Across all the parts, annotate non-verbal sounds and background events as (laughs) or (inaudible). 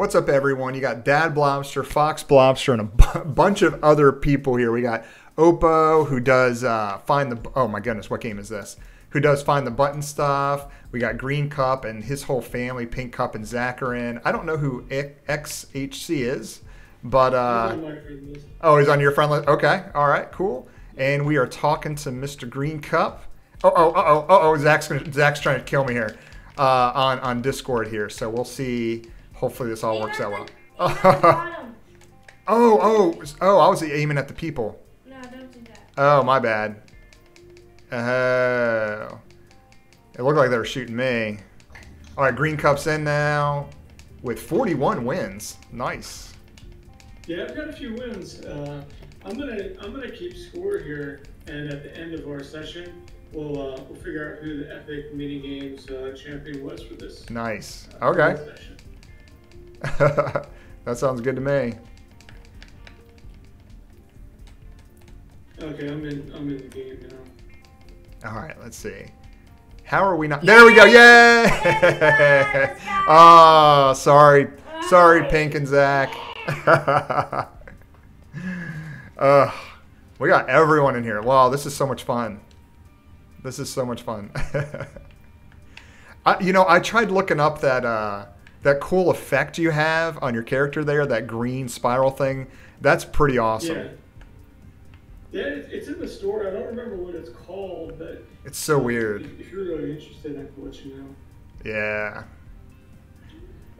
What's up, everyone? You got Dad Blobster, Fox Blobster, and a (laughs) bunch of other people here. We got Oppo, who does uh, find the. Oh my goodness, what game is this? Who does find the button stuff? We got Green Cup and his whole family. Pink Cup and Zach are in. I don't know who XHC is, but uh, oh, he's on your friend list. Okay, all right, cool. And we are talking to Mr. Green Cup. Oh, oh, oh, oh, oh, Zach's gonna, Zach's trying to kill me here uh, on on Discord here. So we'll see. Hopefully this all works out well. (laughs) oh, oh, oh! I was aiming at the people. No, don't do that. Oh, my bad. Oh. It looked like they were shooting me. All right, Green Cup's in now with 41 wins. Nice. Yeah, I've got a few wins. Uh, I'm gonna I'm gonna keep score here, and at the end of our session, we'll uh, we'll figure out who the epic mini games uh, champion was for this. Nice. uh, for Okay. This (laughs) session. that sounds good to me. Okay, I'm in I'm in the game now. All right, let's see. How are we not? There we go. Yay! Let's (laughs) oh, sorry. Sorry, Pink and Zach. (laughs) uh, we got everyone in here. Wow, this is so much fun. This is so much fun. I, you know, I tried looking up that uh, that cool effect you have on your character there, that green spiral thing. That's pretty awesome. Yeah. Yeah, it's in the store. I don't remember what it's called, but It's so weird. If, if you're really interested, I can let you know. Yeah.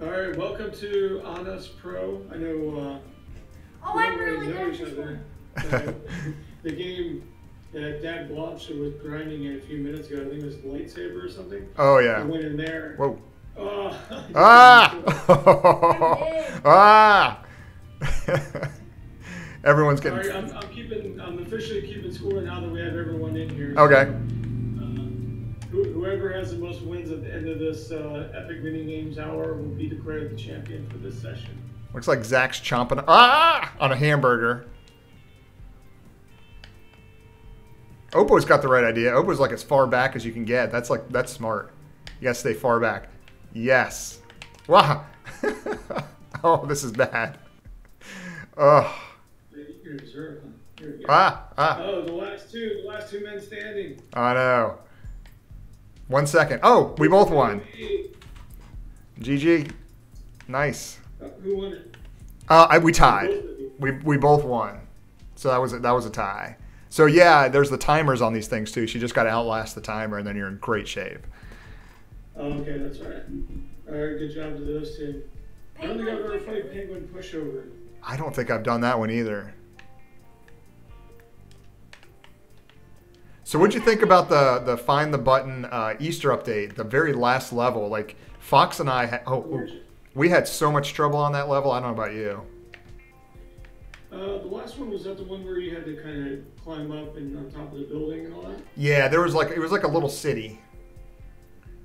All right, welcome to Honest Pro. I know. Uh, Oh, we I'm don't really know good each other. (laughs) Uh, the game that Dad Blobster was grinding in a few minutes ago, I think it was lightsaber or something. Oh yeah. I went in there. Whoa. Oh, Ah! (laughs) ah! (laughs) Everyone's getting. I'm, I'm keeping. I'm officially keeping score now that we have everyone in here. Okay. Uh, who- whoever has the most wins at the end of this uh, epic mini games hour will be declared the champion for this session. Looks like Zach's chomping ah on a hamburger. Oppo's got the right idea. Oppo's like as far back as you can get. That's like that's smart. You gotta stay far back. Yes. Wow. (laughs) oh, this is bad. Oh. You're deserved. Huh? Here we go. Ah, ah. Oh, the last two, the last two men standing. I know. One second. Oh, we both won. GG. Nice. Uh, Who won it? Uh, I, we tied. We, we both won. So that was a, that was a tie. So yeah, there's the timers on these things too. So you just got to outlast the timer, and then you're in great shape. Oh, okay, that's right. All right, good job to those two. I don't think I've ever played Penguin Pushover. I don't think I've done that one either. So what'd you think about the the find the button uh, Easter update? The very last level, like Fox and I, ha- oh, oh, we had so much trouble on that level. I don't know about you. Uh, the last one was that the one where you had to kind of climb up and on top of the building and all that. Yeah, there was like it was like a little city.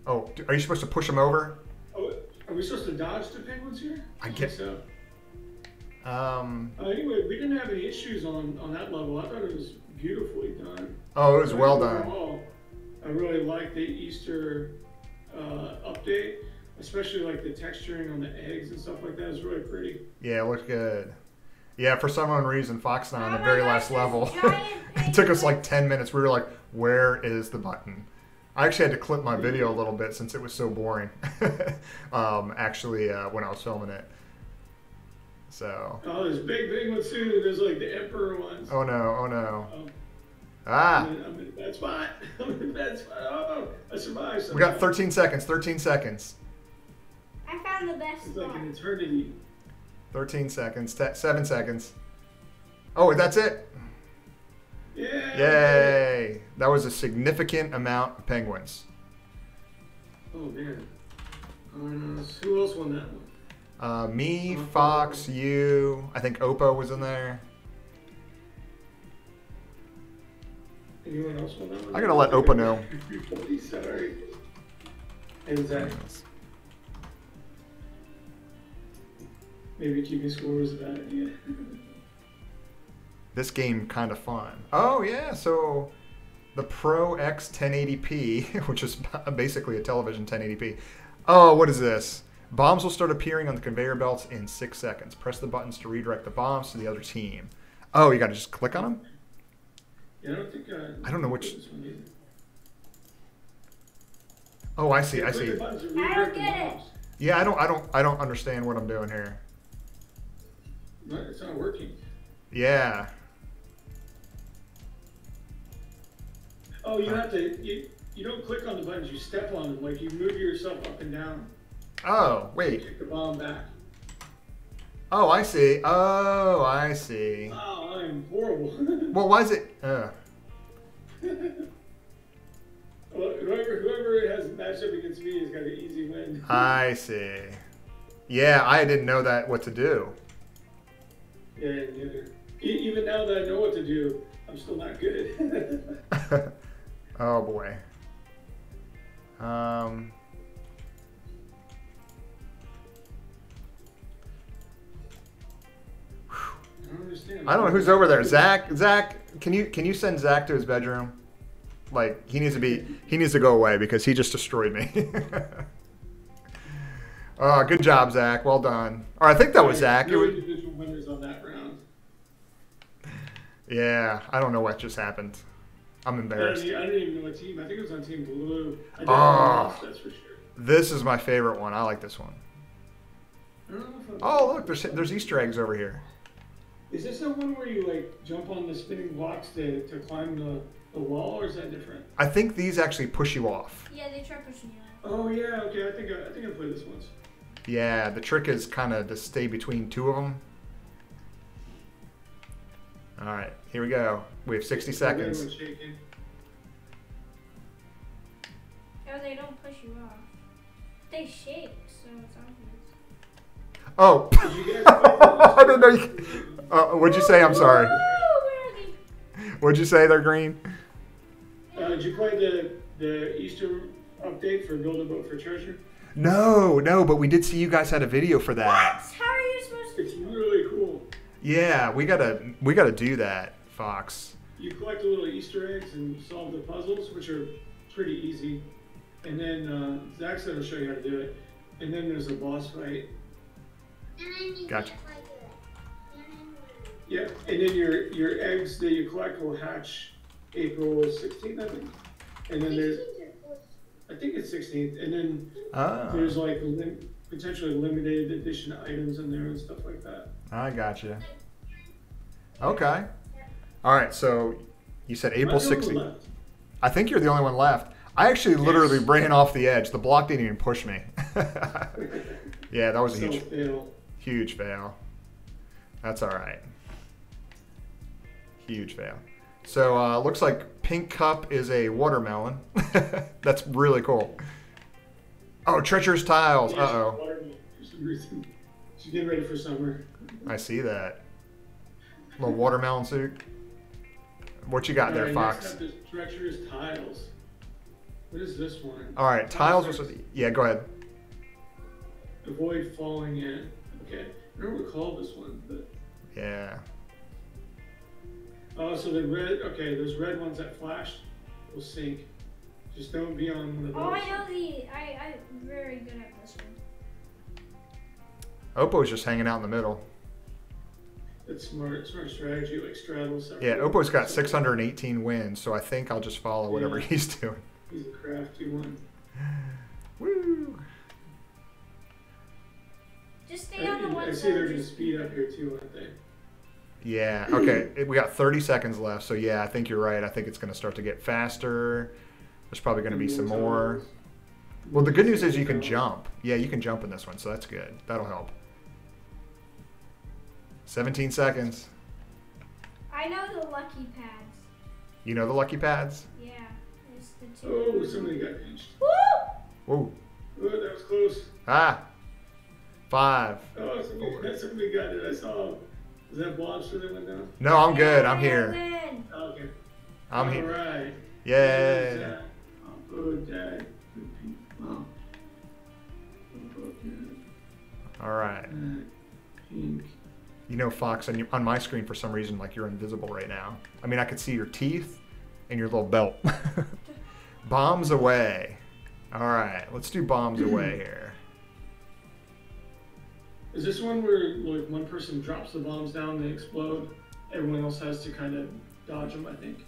Oh, are you supposed to push them over? Oh, are we supposed to dodge the penguins here? I guess- so. Um, Uh, anyway, we didn't have any issues on on that level. I thought it was beautifully done. oh, it was well done. Overall, I really like the Easter uh, update, especially like the texturing on the eggs and stuff like that. Is really pretty. Yeah, it looked good. Yeah, for some unknown reason, Fox and I on the very last level, (laughs) it took us like 10 minutes. We were like, where is the button? I actually had to clip my video a little bit since it was so boring, (laughs) um, actually, uh, when I was filming it. So, Oh, there's big, big ones too. There's like the emperor ones. oh no, oh no. Um, Ah, I'm, in, I'm in a bad spot. (laughs) I'm in a bad spot. Oh, I survived. we got 13 seconds, 13 seconds, I found the best one. It's like spot. an eternity. 13 seconds, te- 7 seconds. Oh, that's it. Yeah. Yay. That was a significant amount of penguins. Oh man. Uh, who else won that one? Uh, me, Fox, you. I think Oppo was in there. Anyone else won that one? I gotta let Oppo know. (laughs) Sorry. And Zach, maybe keeping score was a bad idea. (laughs) This game kind of fun. Oh yeah, so the Pro X 1080p, (laughs) which is (laughs) basically a television 1080p. Oh, what is this? Bombs will start appearing on the conveyor belts in six seconds. Press the buttons to redirect the bombs to the other team. Oh, you got to just click on them? Yeah, I don't think I. I don't know which- This one either. Oh, I see. I see. the buttons to I don't get it. Yeah, I don't, I don't, I don't understand what I'm doing here. No, it's not working. Yeah. Oh, you have to. You, you don't click on the buttons. You step on them. Like you move yourself up and down. Oh, You wait. kick the bomb back. Oh, I see. Oh, I see. Wow, I'm horrible. Well, why is it? Uh, (laughs) Well, whoever whoever has matched up against me has got an easy win. (laughs) I see. Yeah, I didn't know that what to do. Yeah, neither. E- Even now that I know what to do, I'm still not good. (laughs) oh boy. Um. I don't understand. I don't know who's over there. Zach. Zach, can you can you send Zach to his bedroom? Like he needs to be he needs to go away because he just destroyed me. oh, (laughs) good job, Zach. Well done. Or I think that was Zach. No individual winners on that round. yeah, I don't know what just happened. I'm I don't, embarrassed. e- I don't even know what team. I think it was on Team Blue. I did Oh. lost, that's for sure. This is my favorite one. I like this one. I don't know if I'm- Oh, look, there's there's Easter eggs over here. Is this the one where you like jump on the spinning blocks to, to climb the, the wall, or is that different? I think these actually push you off. Yeah, they try pushing you off. Oh yeah, okay. I think I, I think I played this once. Yeah, the trick is kind of to stay between two of them. All right, here we go. We have 60 seconds. Everyone's. Oh, they don't push you off. They shake, so it's obvious. Oh, Did you guys (laughs) I didn't know you. Uh, what'd you say? I'm sorry. Where are they? What'd you say? They're green. Uh, did you play the the Easter update for Build a Boat for Treasure? No, no, but we did see you guys had a video for that. What? How are you supposed to It's really cool. Yeah, we gotta we gotta do that, Fox. You collect the little Easter eggs and solve the puzzles, which are pretty easy. And then uh, Zach said he'll show you how to do it. And then there's a boss fight. Gotcha. Yeah, and then your your eggs that you collect will hatch April 16th, I think. And then there's, I think it's 16th. And then Ah, there's like lim- potentially limited edition items in there and stuff like that. I gotcha. Okay. All right, so you said April Am I 16th. I think you're the only one left. I actually literally ran off the edge. The block didn't even push me. (laughs) yeah, that was a So huge, fail. huge fail. That's all right. Huge fail. So uh, looks like Pink Cup is a watermelon. (laughs) That's really cool. Oh, treacherous tiles. Uh Yeah, oh. She's getting ready for summer. I see that. Little watermelon suit. What you got there, Alright, Fox? Next up is treacherous tiles. What is this one? All right, tiles was. Yeah, go ahead. Avoid falling in. Okay. I don't recall this one, but Yeah. oh, so the red. Okay, those red ones that flashed will sink. Just don't be on one of those. Oh, I know the. I I'm very good at this one. Oppo's just hanging out in the middle. It's smart, smart strategy, like straddle separate. Yeah, Oppo's got 618 wins, so I think I'll just follow whatever Yeah. he's doing. He's a crafty one. Woo! Just stay on the I, one I see they're gonna just- speed up here too, aren't they? Yeah. Okay. (clears throat) We got 30 seconds left, so yeah, I think you're right. I think it's going to start to get faster. There's probably going to be some more. Well, the good news is you can jump. Yeah, you can jump in this one, so that's good. That'll help. 17 seconds. I know the lucky pads. You know the lucky pads? Yeah, it's the two. Oh, somebody got pinched. Woo! Whoa. Oh, that was close. Ah. Five. Oh, somebody, somebody got it. I saw. Was that Blobster that went down? No, I'm good. I'm here. then. Oh, okay. I'm All here. right. Yay. Oh, good dad. Good people. Wow. Good. All right. Uh, Pink. You know, Fox, on, your, on my screen, for some reason, like you're invisible right now. I mean, I could see your teeth and your little belt. (laughs) bombs away. All right, let's do bombs away (clears throat) here. Is this one where like one person drops the bombs down, they explode, everyone else has to kind of dodge them? I think.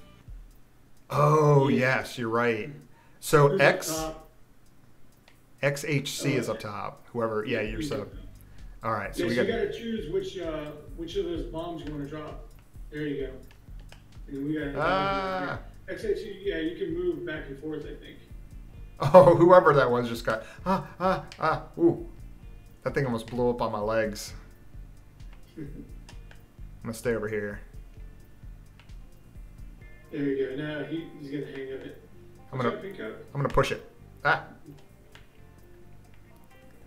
Oh Yeah. yes, you're right. So Who's X top? XHC Oh, is up top. Whoever, yeah, you're You so. All right, so Yeah, we got. you gotta choose which uh, which of those bombs you want to drop. There you go. And we gotta. Ah. Actually, yeah, you can move back and forth. I think. Oh, (laughs) whoever that was just got ah ah ah. Ooh, that thing almost blew up on my legs. (laughs) I'm gonna stay over here. There you go. Now he, he's gonna hang of it. I'm gonna Watch out, Pink Cup. I'm gonna push it. Ah.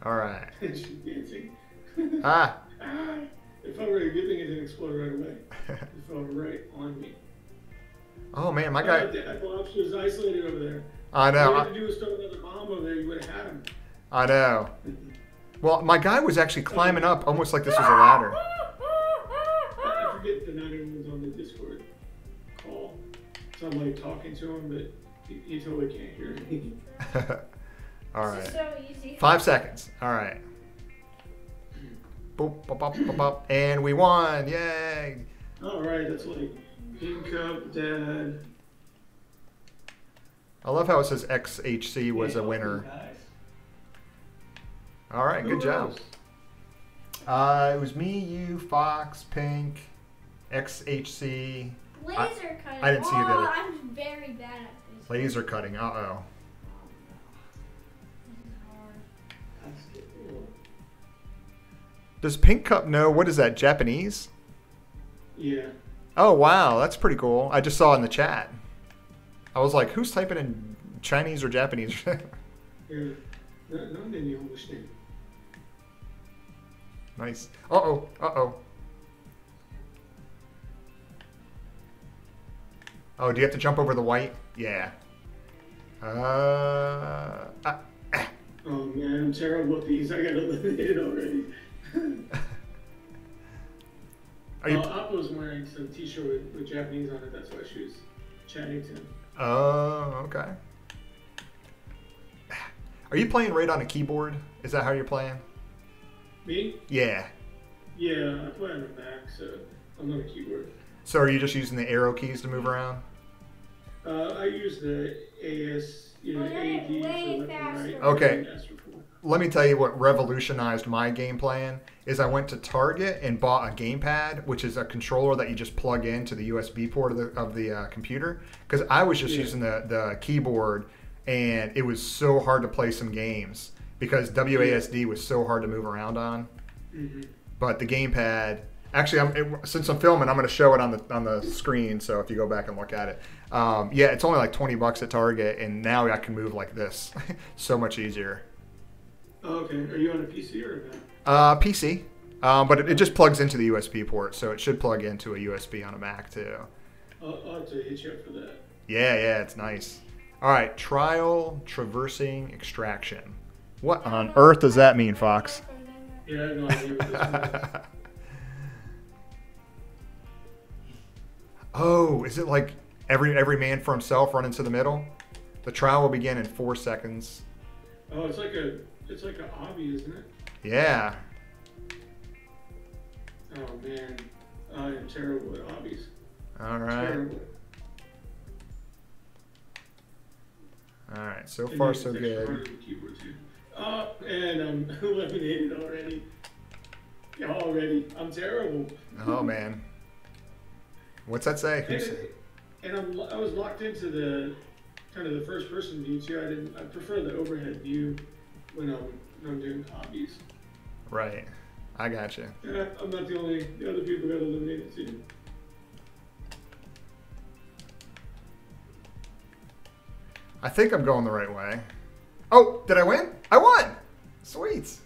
All right. (laughs) She's (laughs) dancing. Ah. Ah, if I were a good thing, it didn't explode right away. (laughs) It fell right on me. Oh man, my guy. that is isolated over there. I All know. you had I, to do was throw another bomb over there. You would have had him. I know. Well, my guy was actually climbing up, almost like this was a ladder. (laughs) I forget the nine everyone's on the Discord call. So I'm like talking to him, but he, he totally can't hear me. All This is so easy. Five seconds. All right. Boop, bop, bop, bop, bop. And we won. Yay. All right, that's like Pink Cup, Dad. I love how it says XHC was a winner. Nice. All right, good Who job. Uh, it was me, you, Fox, Pink, XHC, Laser cutting. I didn't see you the oh, I'm very bad at this. laser cutting. Uh oh. Does Pink Cup know what is that Japanese? Yeah. Oh wow, that's pretty cool. I just saw in the chat. I was like, who's typing in Chinese or Japanese? Yeah. No, no, then understand. nice. Uh oh. Uh oh. Oh, do you have to jump over the white? Yeah. Uh. ah, ah. Oh man, I'm terrible at these. I got eliminated (laughs) already. Are you? uh, Oppo's wearing some t-shirt with, with Japanese on it. That's why she was chatting to him. Oh, okay. Are you playing right on a keyboard? Is that how you're playing? Me? Yeah. Yeah, I play on the Mac, so I'm on a keyboard. So are you just using the arrow keys to move around? Uh, I use the AS, you know, Oh, AD for left and right. Okay. Let me tell you what revolutionized my game plan is I went to Target and bought a gamepad, which is a controller that you just plug into the USB port of the, of the uh, computer. Because I was just Yeah. using the, the keyboard, and it was so hard to play some games because WASD was so hard to move around on. Mhm. But the gamepad, actually, I'm, it, since I'm filming, I'm going to show it on the on the screen. So if you go back and look at it, um, yeah, it's only like 20 bucks at Target, and now I can move like this, (laughs) so much easier. Oh, okay. Are you on a PC or a Mac? Uh, PC, um, but it, it just plugs into the USB port, so it should plug into a USB on a Mac too. I'll, I'll have to hit you up for that. Yeah, yeah, it's nice. All right, trial traversing extraction. What on earth does that mean, Fox? Yeah, I have no idea what this is. (laughs) oh, is it like every every man for himself run into the middle? The trial will begin in four seconds. Oh, it's like a, it's like a hobby, isn't it? Yeah. Oh man, I am terrible at hobbies. All right. Terrible. All right. So And far, so good. hard with the keyboard too. Oh, and I'm (laughs) eliminated already. Already. I'm terrible. Oh man. What's that say? And, Who's, and I'm, I was locked into the kind of the first person view too. I didn't. I prefer the overhead view when I'm when I'm doing hobbies. right. I got you. Yeah, I'm not the only. The other people got eliminated too. I think I'm going the right way. Oh, did I win? I won! Sweet.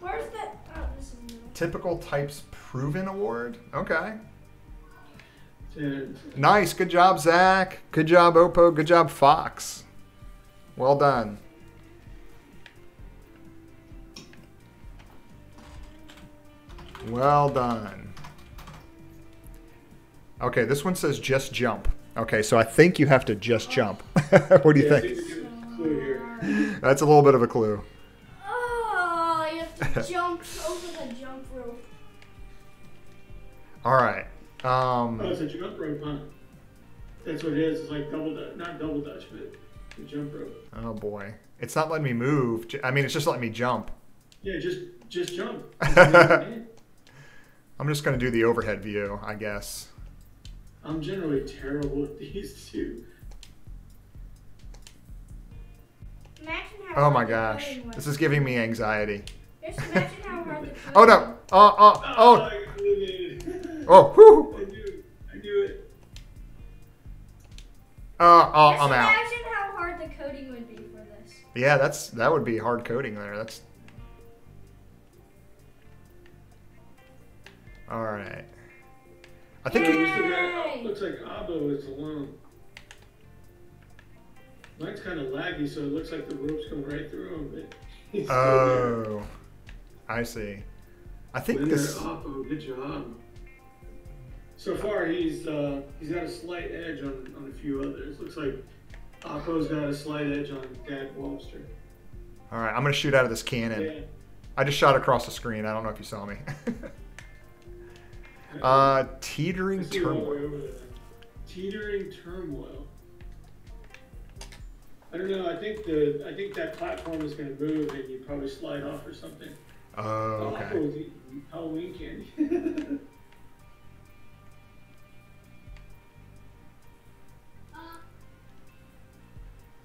Where's the? Oh, this is. Typical Types Proven Award. Okay. And Nice. Good job, Zach. Good job, Oppo. Good job, Fox. Well done. Well done. Okay, this one says just jump. Okay, so I think you have to just jump. (laughs) what do you yeah, think? see, give a clue here. That's a little bit of a clue. Oh, you have to (laughs) jump over the jump rope. All right. Oh, Um, it's a jump rope, huh? That's what it is. It's like double dutch, not double dutch, but the jump rope. oh boy, it's not letting me move. I mean, it's just letting me jump. Yeah, just just jump. (laughs) I'm just gonna do the overhead view, I guess. I'm generally terrible at these two. Imagine how Oh my gosh, this is giving me anxiety. Just imagine how hard the (laughs) Oh no! Oh oh Oh, oh I oh! Whew. I do. I do it. Uh, oh, Just I'm out. imagine how hard the coding would be for this. Yeah, that's that would be hard coding there. That's all right. I think. It, we still got- Yay! oh, looks like Oppo is alone. Mine's kind of laggy, so it looks like the rope's come right through him. But he's still there. oh, I see. I think Winner this. Oppo, good job. So far, he's uh, he's got a slight edge on, on a few others. Looks like Oppo's got a slight edge on Dad Blobster. All right, I'm gonna shoot out of this cannon. Yeah. I just shot across the screen. I don't know if you saw me. (laughs) uh, teetering I see it all the way turmoil. Teetering turmoil. I don't know. I think the I think that platform is going to move, and you probably slide off or something. Oh, Oh, okay. Eating Halloween candy. (laughs)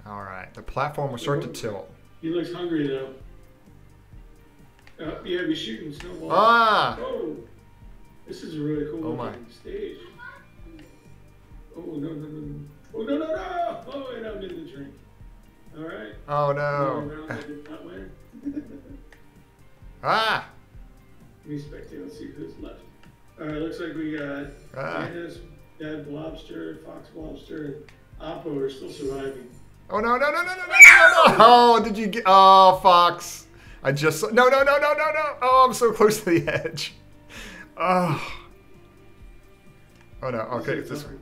All right. The platform will start to tilt. he looks hungry though. Uh, yeah, he's shooting snowballs. Ah! Oh, this is a really cool oh my. stage. Oh no no no! Oh no no no! Oh, and I'm in the drink. All right. Oh no. Ah! Let me spectate. Let's see who's left. All right. Looks like we got ah. Dad Blobster, Fox Blobster, and Oppo are still surviving. Oh no no no no no no! no. Oh, did you get? Oh, Fox. I just no no no no no no! Oh, I'm so close to the edge. Oh. Oh no. Okay, It's this a-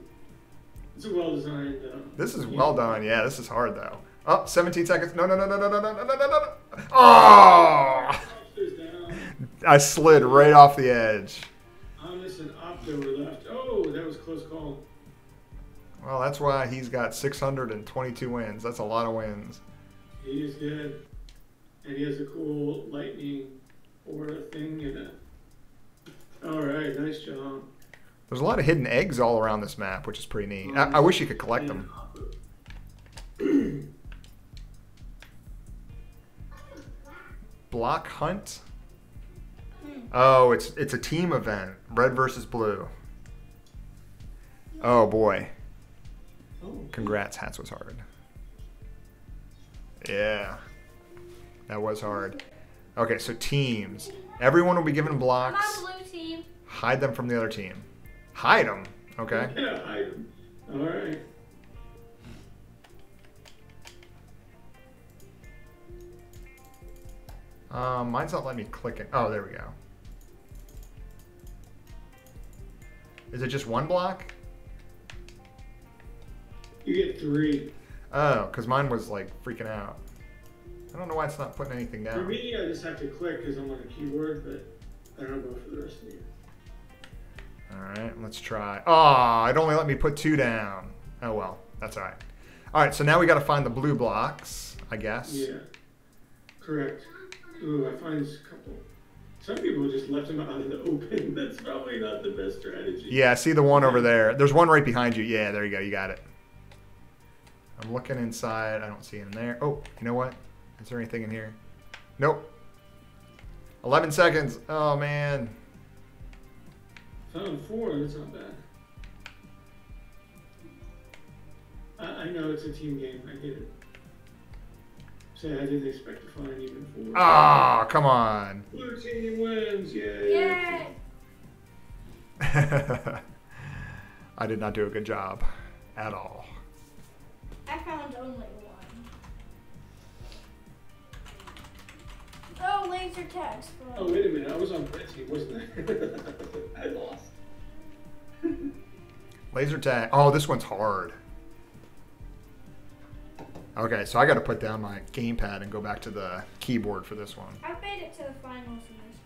It's a well designed. Uh, this is well done. Yeah, this is hard though. Oh, 17 seconds. No no no no no no no no no no no! Oh! I slid right off the edge. Honest and Oppo were left. Oh, that was close call. Well, that's why he's got 622 wins. That's a lot of wins. He is good. And he has a cool lightning aura thing and a. Alright, nice job. There's a lot of hidden eggs all around this map, which is pretty neat. I, I wish you could collect them. (clears throat) Block hunt. Hmm. Oh, it's it's a team event. Red versus blue. Oh boy. Oh, Congrats, Hats was hard. Yeah. That was hard. Okay, so teams. Everyone will be given I'm blocks. on blue team. Hide them from the other team. Hide them. Okay. (laughs) Yeah, hide them. Alright. Um, mine's not letting me click it. Oh, there we go. Is it just one block? You get three. Oh, because mine was like freaking out. I don't know why it's not putting anything down. For me, I just have to click because I'm on a keyboard, but I don't know for the rest of you. All right, let's try. Oh, it only let me put two down. Oh well, that's all right. All right, so now we got to find the blue blocks, I guess. Yeah. Correct. Ooh, I find a couple. Some people just left them out in the (laughs) open. That's probably not the best strategy. Yeah, I see the one over there. There's one right behind you. Yeah, there you go. You got it. I'm looking inside. I don't see it in there. Oh, you know what? Is there anything in here? Nope. 11 seconds. Oh, man. Found four. That's not bad. I, I know it's a team game. I get it. So I didn't expect to find even four. Ah, come on. Blue team wins! Yay! Yay! (laughs) I did not do a good job at all. I found only Oh, laser tags. Oh wait a minute! I was on red team, wasn't I? (laughs) I lost. Laser tag. Oh, this one's hard. Okay, so I got to put down my gamepad and go back to the keyboard for this one. I've made it to the finals in this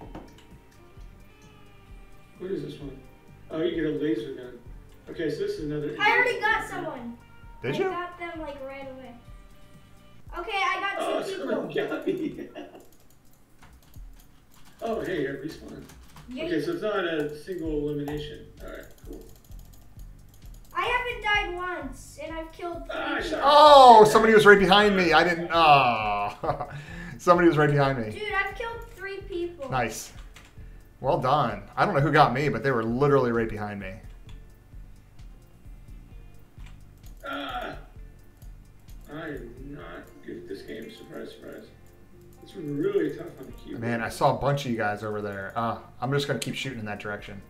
before. What is this one? Oh, you get a laser gun. Okay, so this is another. I already got someone. Did I you? I got them like right away. Okay, I got Oh, two people. (laughs) got me. oh, hey, I respawned. Yeah, Okay, so it's not a single elimination. Alright, cool. I haven't died once, and I've killed three Ah, I people. shot- Oh, somebody was right behind me. I didn't. Oh, (laughs) somebody was right behind me. Dude, I've killed three people. Nice. Well done. I don't know who got me, but they were literally right behind me. Ah! I am not good at this game. Surprise, surprise. It's really tough on the keyboard. Man, I saw a bunch of you guys over there. Uh, I'm just gonna keep shooting in that direction.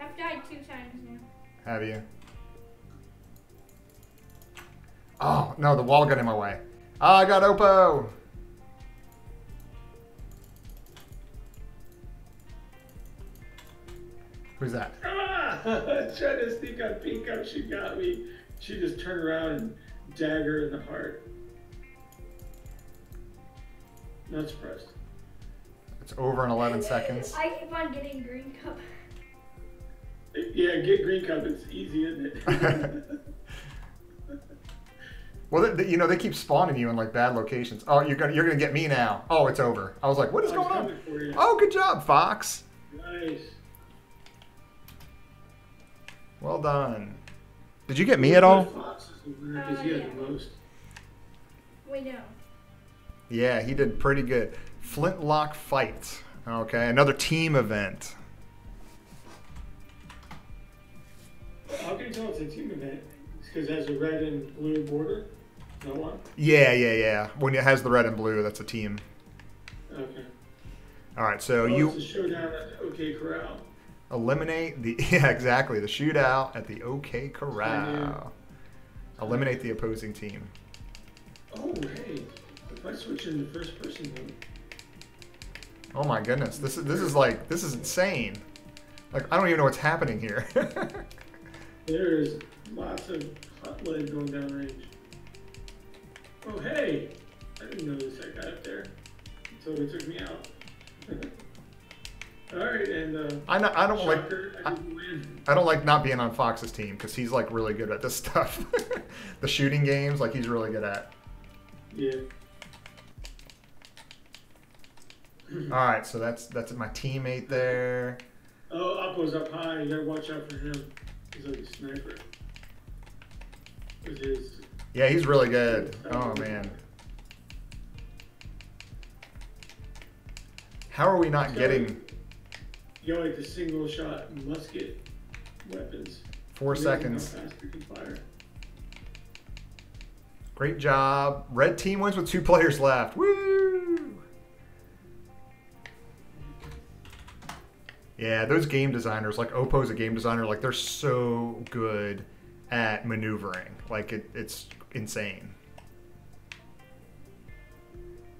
I've died two times now. Have you? Oh no, the wall got in my way. Ah, I got Oppo. Who's that? Ah! (laughs) Trying to sneak on pink up, she got me. She just turned around and dagger in the heart. Not surprised. It's over in 11 seconds. I keep on getting green cup. Yeah, get green cup. It's easy, isn't it? (laughs) (laughs) Well, they, they- you know they keep spawning you in like bad locations. Oh, you're gonna you're gonna get me now. Oh, it's over. I was like, what is I going on? coming for you. Oh, good job, Fox. Nice. Well done. Did you get me at all? Fox is the Uh, yeah. the most. We know. Yeah, he did pretty good. Flintlock fight. Okay, another team event. How can you tell it's a team event? Because it has a red and blue border. No one. Yeah, yeah, yeah. When it has the red and blue, that's a team. Okay. All right, so Oh, you it's a showdown at the OK Corral. eliminate the (laughs) yeah exactly the shootout at the OK Corral. Eliminate the opposing team. Oh, hey. If I switch into first person mode. Oh my goodness, this is this is like this is insane. Like I don't even know what's happening here. (laughs) There's lots of hot lead going down range. Oh, hey! I didn't notice that guy up there until they took me out. (laughs) Alright, and uh, I know, I don't like shocker, I. I don't like not being on Fox's team because he's like really good at this (laughs) stuff. the shooting games, like he's really good at. Yeah. Mm-hmm. All right, so that's that's my teammate there. Oh, Oppo's up high. You gotta watch out for him. He's like a sniper. His. Yeah, he's really good. Oh man, how are we not getting You know, like the single shot musket weapons. four Amazing seconds? fast you fire. Great job. Red team wins with two players left. Woo! Yeah, those game designers, like Oppo's a game designer, like they're so good at maneuvering. Like it, it's insane.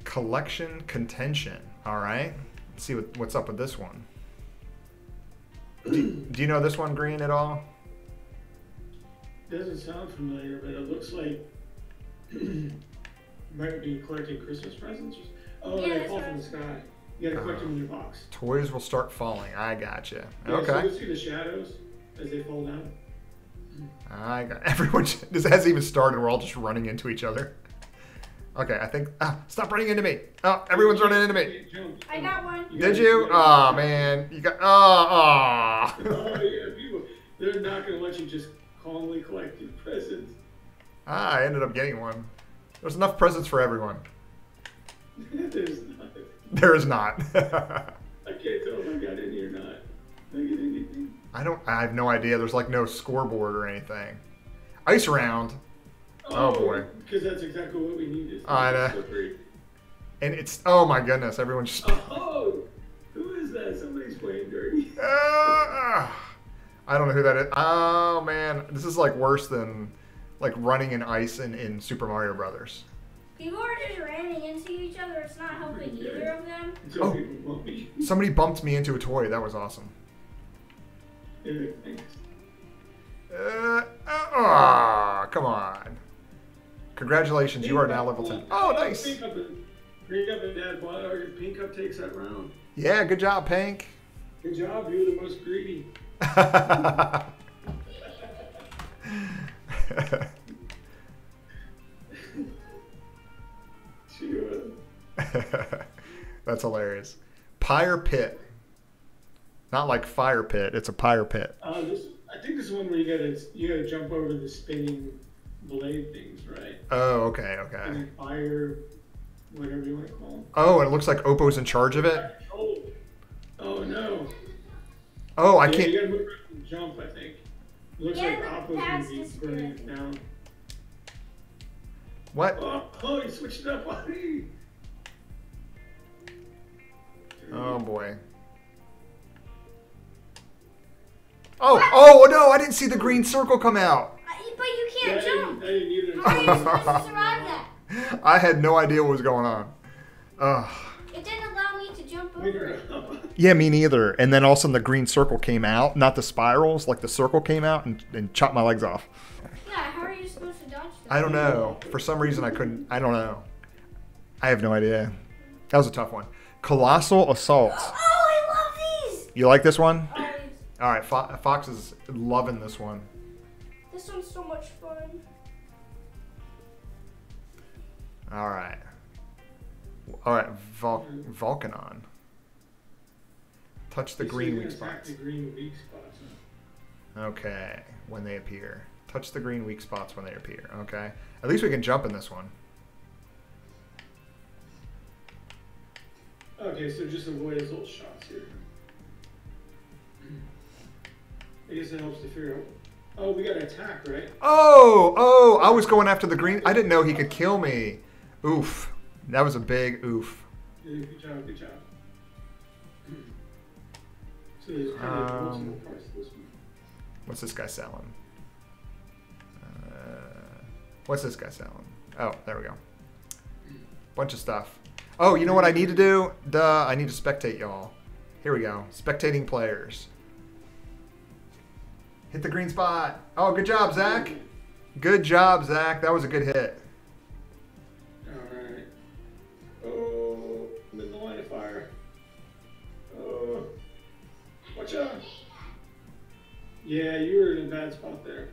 Collection contention. All right. Let's see what, what's up with this one. Do, do you know this one, Green, at all? Doesn't sound familiar, but it looks like might be collecting Christmas presents. or Oh, Yeah, they fall what from the sky. You gotta collect them in your box. Toys will start falling. I gotcha. Yeah, So Okay. you see the shadows as they fall down. I got (laughs) everyone. This hasn't even started. We're all just running into each other. Okay, I think. Ah, stop running into me. Oh, everyone's running into me. I got one. You Did you? gotta- Oh man, you got. Oh, (laughs) Oh oh. yeah, people. They're not gonna let you just calmly collect your presents. ah, I ended up getting one. There's enough presents for everyone. (laughs) There's not. (laughs) There is not. (laughs) I can't tell if I got any or not. I get anything? I don't. I have no idea. There's like no scoreboard or anything. Ice round, Oh, boy. Because that's exactly what we need. Is I know. and it's. Oh my goodness, everyone's just. Oh, who is that? Somebody's playing dirty. (laughs) Ah, I don't know who that is. Oh man, this is like worse than like running in ice in, in Super Mario Brothers. People are just running into each other. It's not helping either of them. Oh. people want me. Somebody bumped me into a toy. That was awesome. Uh, ah, come on. Congratulations, you are now level 10. Oh, nice. Pink up and, pink up and dad bought or pink up takes that round. Yeah, good job, Pink. Good job. You're the most greedy. (laughs) (laughs) (laughs) That's hilarious. Pyre pit. Not like fire pit. It's a pyre pit. uh, this, I think this is one where you gotta you gotta jump over the spinning blade things, right? Oh, okay, okay. And fire, whatever you want to call them. Oh, and it looks like Oppo's in charge of it. Oh, oh no! Oh, I yeah, can't. You gotta move and jump. I think. It looks Yeah, like the Oppo's gonna be is burning it down. What? Oh, oh, he switched it up (laughs) on me. Oh boy. Oh, oh no! I didn't see the green circle come out. Uh, But you Yeah, I can't didn't, jump. I didn't either. How are you supposed to (laughs) survive that? I had no idea what was going on. Ugh. It didn't allow me to jump over it. it. (laughs) Yeah, me neither. And then all of a sudden the green circle came out, not the spirals, like the circle came out and, and chopped my legs off. Yeah, how are you supposed to dodge that? I don't know. For some reason I couldn't. I don't know. I have no idea. That was a tough one. Colossal Assault. (gasps) Oh, I love these! You like this one? Always. All right, Fo- Fox is loving this one. This one's so much fun. All right. All right, Vul- Vulcanon. Touch the green weak spots. The green weak spots. Okay, when they appear. Touch the green weak spots when they appear. Okay. At least we can jump in this one. Okay, so just avoid his little shots here. I guess it helps to figure out. Oh, we got to attack, right? Oh, oh, I was going after the green. I didn't know he could kill me. Oof. That was a big oof. Yeah, good job, good job. So there's kind of Um, multiple parts to this one. What's this guy selling? Uh, what's this guy selling? Oh, there we go. Bunch of stuff. Oh, you know what I need to do? Duh, I need to spectate y'all. Here we go. Spectating players. Hit the green spot. Oh, good job, Zach. Good job, Zach. That was a good hit. Alright. Oh, I'm in the line of fire. Oh. Watch out. Yeah, you were in a bad spot there.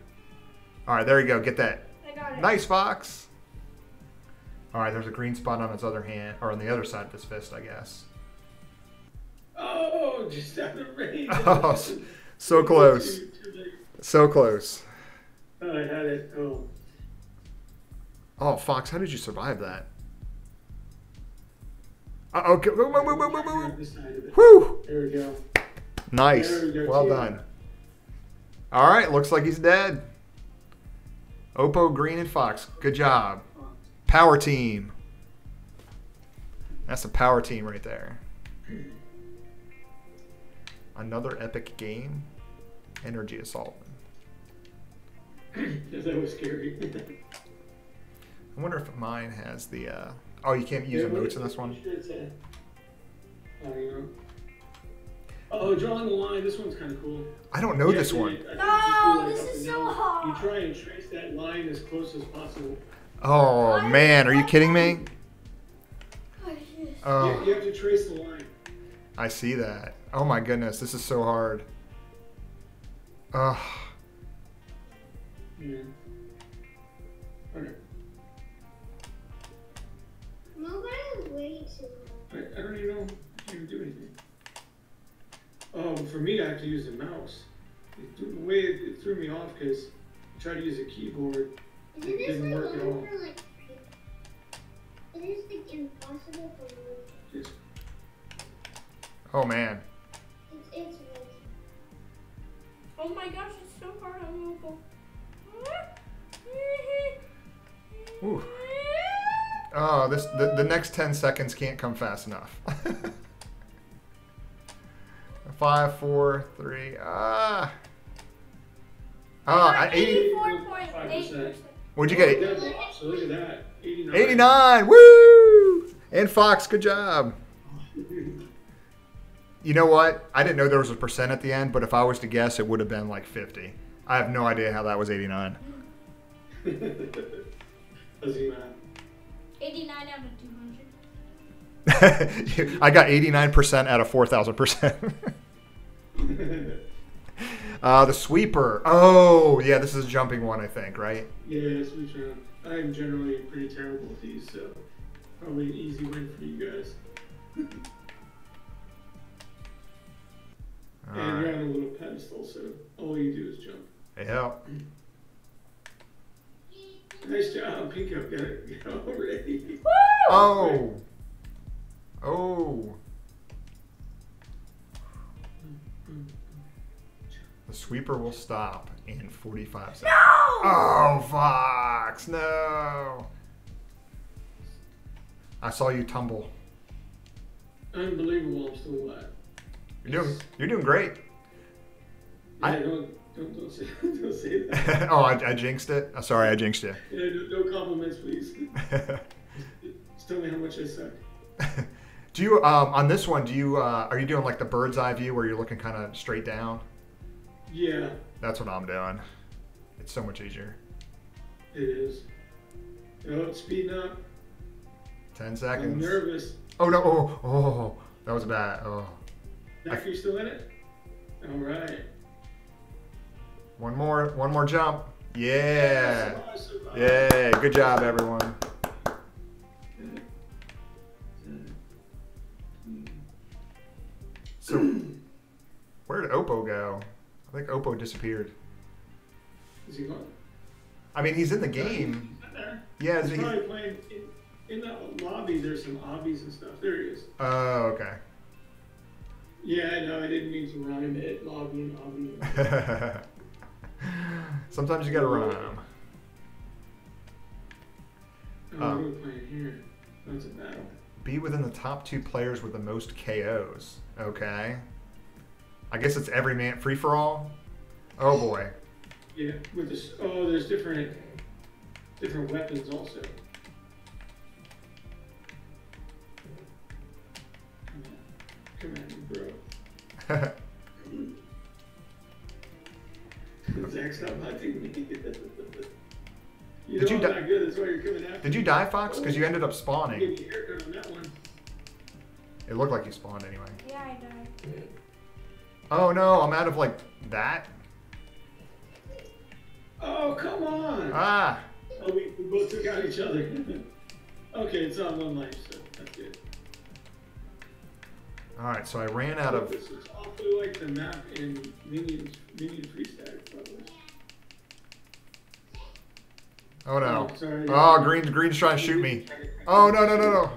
All right, there you go. Get that. I got it. Nice, Fox. All right, there's a green spot on his other hand, or on the other side of his fist, I guess. Oh, just out of range. (laughs) Oh, so close. Too- too late. So close. Oh, I had it. Oh. Oh, Fox, how did you survive that? Uh, okay. Woo, woo, woo, woo, woo, woo. This side of it. Whew. There we go. Nice. We go, Well too. done. All right, looks like he's dead. Oppo, Green, and Fox. Good job. Power team. That's a power team right there. Another epic game. Energy Assault. (clears throat) that was scary. I wonder if mine has the. Uh... Oh, you can't use Yeah, emotes in this one? what should it say? Oh, you know. Drawing the line. This one's kind of cool. I don't know Yeah, this one. you- I No, you this is so hard. You try and trace that line as close as possible. Oh man, are you kidding me? Oh. You, you have to trace the line. I see that. Oh my goodness, this is so hard. Ugh. Yeah. Okay. Move out of the way too. I, I don't even know if you can do anything. Oh, for me, I have to use the mouse. It, the way it, it threw me off because I tried to use a keyboard. It, didn't like work at all. Oh man. Oh my gosh, it's so hard on mobile. Ooh. Oh, this the, the next 10 seconds can't come fast enough. (laughs) Five, four, three, ah. Ah, 84.8% what'd you get? So look at that. 89. 89. Woo! And Fox, good job. (laughs) You know what? I didn't know there was a percent at the end, but if I was to guess, it would have been like 50. I have no idea how that was 89. (laughs) Doesn't matter. Eighty-nine out of two hundred. (laughs) I got 89% out of 4,000%. Uh, the sweeper. Oh, yeah, this is a jumping one, I think, right? Yeah, switch around. I'm generally pretty terrible with these, so probably an easy win for you guys. (laughs) and you're on a little pedestal, so all you do is jump. Yep. (clears throat) Nice job, Pinko. Got it got it already. Oh. Oh. The sweeper will stop in 45 seconds. No! Oh, Fox, no. I saw you tumble. Unbelievable, I'm still alive. You're doing, you're doing great. Yeah, I- don't, don't, don't, say, (laughs) don't say that. (laughs) oh, I, I jinxed it. Oh, sorry, I jinxed you. Yeah, no, no compliments, please. Just tell me how much I suck. (laughs) do you um, on this one? Do you uh, are you doing like the bird's eye view where you're looking kind of straight down? Yeah, That's what I'm doing. It's so much easier. it is. Oh, it's speeding up. Ten I'm seconds. nervous. Oh no! Oh, oh, that was bad. Oh, Zach, you still in it? All right. one more, one more jump. Yeah, yeah. Good job, everyone. So, where did Oppo go? I think Oppo disappeared. Is he gone? I mean, he's in the game. There. Yeah. He's He's, probably playing in, in the lobby. There's some obbies and stuff. There he is. oh, okay. Yeah, I know. I didn't mean to rhyme it. Lobby and obby. (laughs) Sometimes you gotta rhyme. Oh, Oh. Um, what playing here? That's a battle. Be within the top two players with the most KOs. Okay. I guess it's every man free for all. Oh boy. Yeah, with this. Oh, there's different different weapons also. Come on, at me, bro. (laughs) Zach, stop hunting me. you Did you I'm di- not good. That's why you're coming after Did you die, Fox? Because you ended up Give spawning. me a haircut on that one. It looked like you spawned anyway. Yeah, I died. Oh no, I'm out of like that. Oh, come on. Ah. Oh, we, we both took out each other. (laughs) okay, it's on one life, so that's good. All right. So I ran out of. This is awfully like the map in Minions, Minion Freestyle, by the way. Oh no. Oh, sorry. Oh, green. Green's trying to shoot me. Oh no no no no.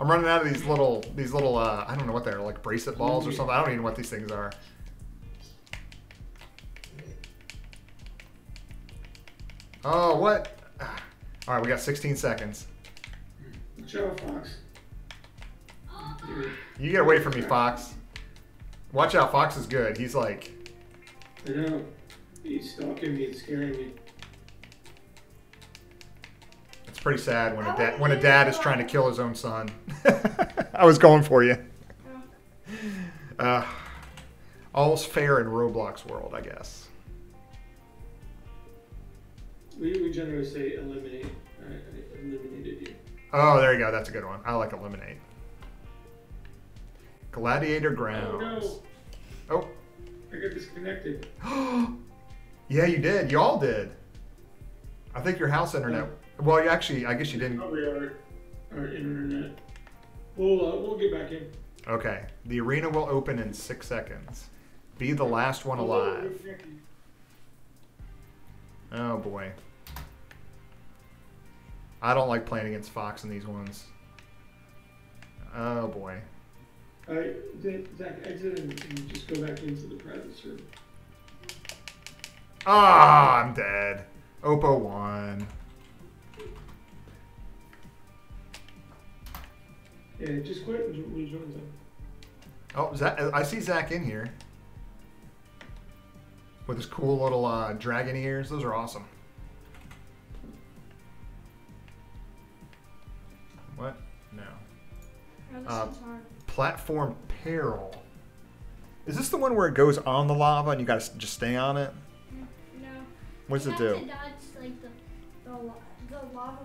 I'm running out of these little these little uh, I don't know what they're like bracelet balls or something. I don't even know what these things are. Oh what? Ah. All right, we got 16 seconds. Watch out, Fox. You get away from me, Fox. Watch out, Fox is good. He's like, I know. He's stalking me and scaring me. It's pretty sad when a dad when a dad is trying to kill his own son. (laughs) I was going for you. Oh. Uh, all's fair in Roblox world, I guess. We, we generally say eliminate. I, I eliminated you. Oh, there you go. That's a good one. I like eliminate. Gladiator Oh grounds. no, Oh, I got disconnected. (gasps) yeah, you did. You all did. I think your house internet. Well, you actually, I guess you didn't. Probably our, our internet. We'll, uh, we'll get back in. Okay. The arena will open in six seconds. Be the last one alive. Oh boy. I don't like playing against Fox in these ones. Oh boy. Alright, Zach, exit and, and just go back into the private server. Ah, I'm dead. Oppo won. Yeah, just quit and rejoin Zach. Oh, Zach, I see Zach in here. With his cool little uh, dragon ears. Those are awesome. What? No. Oh, Uh. Platform peril. Is this the one where it goes on the lava and you gotta just stay on it? No. What does you it have do? to dodge like the the, the lava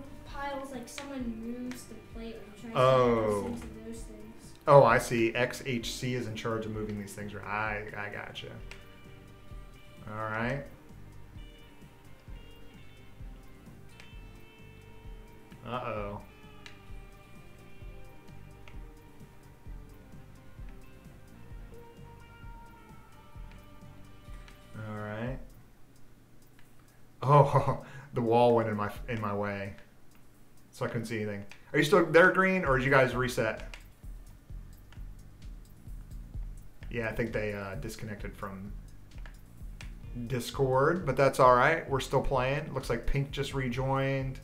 Like someone moves the plate. Oh. to get those things. Oh, I see. XHC is in charge of moving these things. I I gotcha. All right. Uh-oh. All right. (laughs) Oh, (laughs) the wall went in my in my way, so I couldn't see anything. Are you still there, Green, or did you guys reset? Yeah, I think they uh, disconnected from Discord, but that's all right. We're still playing. Looks like Pink just rejoined.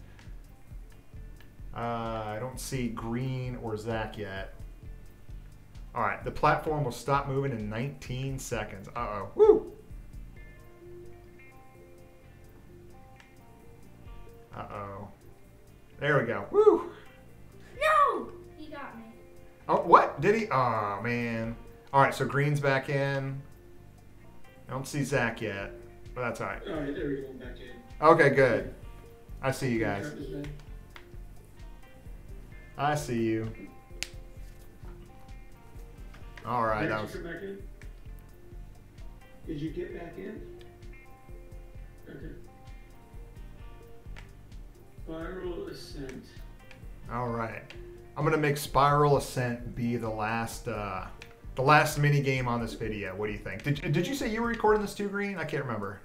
Uh, I don't see Green or Zach yet. All right, the platform will stop moving in 19 seconds. Uh oh. Woo! Uh oh. There we go. Woo! No! He got me. Oh, what? Did he? Oh, man. All right, so Green's back in. I don't see Zach yet, but that's all right. All right, there we go. Back in. Okay, good. I see you guys. Trap is back. I see you. All right, Did that you was. back in? Did you get back in? Okay. Spiral ascent. All right. I'm gonna make Spiral Ascent be the last, uh, the last mini game on this video. What do you think? Did Did you say you were recording this too, Green? I can't remember.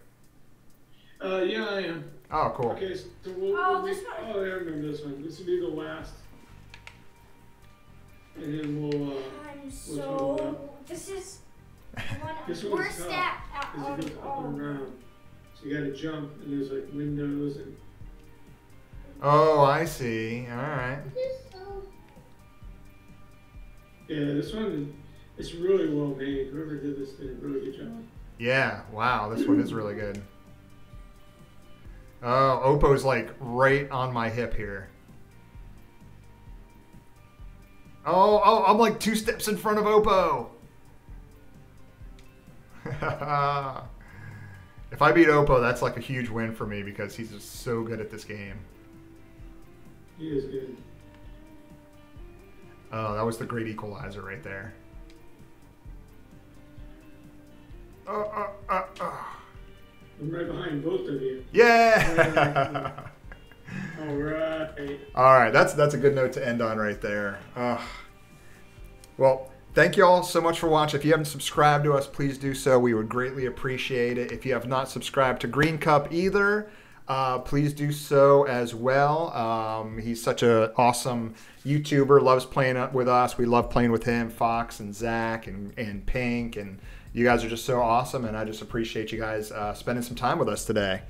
Uh, yeah, I am. Oh, cool. Okay, so we'll, Oh, we'll this make- one. Oh, yeah, I remember this one. This will be the last. And then we'll, uh, I'm so. This is (laughs) one This of one's worst tough, at out because it goes up all. and around. So you gotta jump, and there's like windows and. Oh, I see. All right. Yeah, this one, it's really well made. Whoever did this did a really good job. Yeah. Wow. This one is really good. Oh, Oppo's like right on my hip here. Oh, oh, I'm like two steps in front of Oppo. (laughs) if I beat Oppo, that's like a huge win for me because he's just so good at this game. He is good. Oh, that was the great equalizer right there. Oh, oh, oh, oh. I'm right behind both of you. Yeah. (laughs) All right. All right, that's that's a good note to end on right there. Ugh. well, thank you all so much for watching. If you haven't subscribed to us, please do so. We would greatly appreciate it. If you have not subscribed to Green Cup either, uh, please do so as well. Um, he's such an awesome YouTuber. Loves playing with us. We love playing with him, Fox and Zach and and Pink, and you guys are just so awesome. And I just appreciate you guys uh, spending some time with us today.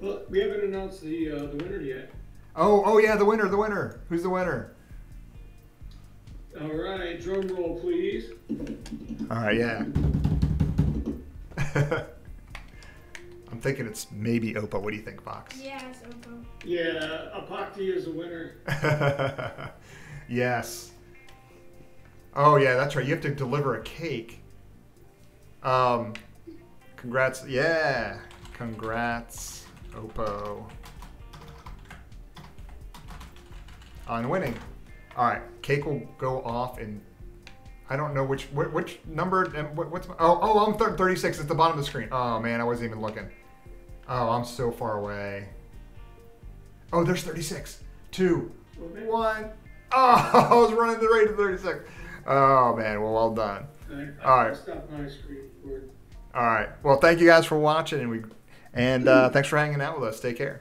Well, we haven't announced the uh, the winner yet. Oh, oh yeah, the winner, the winner. Who's the winner? All right, drum roll, please. All right, yeah. (laughs) I'm thinking it's maybe Oppo. What do you think, Fox? Yes, Oppo. Yeah, Opocty is a winner. (laughs) yes. Oh yeah, that's right. You have to deliver a cake. Um, congrats. Yeah, congrats, Oppo, on winning. All right, cake will go off in. I don't know which which, which number. and What's my, oh oh I'm 36 It's the bottom of the screen. Oh man, I wasn't even looking. Oh, I'm so far away. Oh, there's 36. Two, Okay. one. Oh, (laughs) I was running the rate of 36. Oh man, well, well done. All right. All right. I'll stop my screen recording. All right. Well, thank you guys for watching, and we, and uh, thanks for hanging out with us. Take care.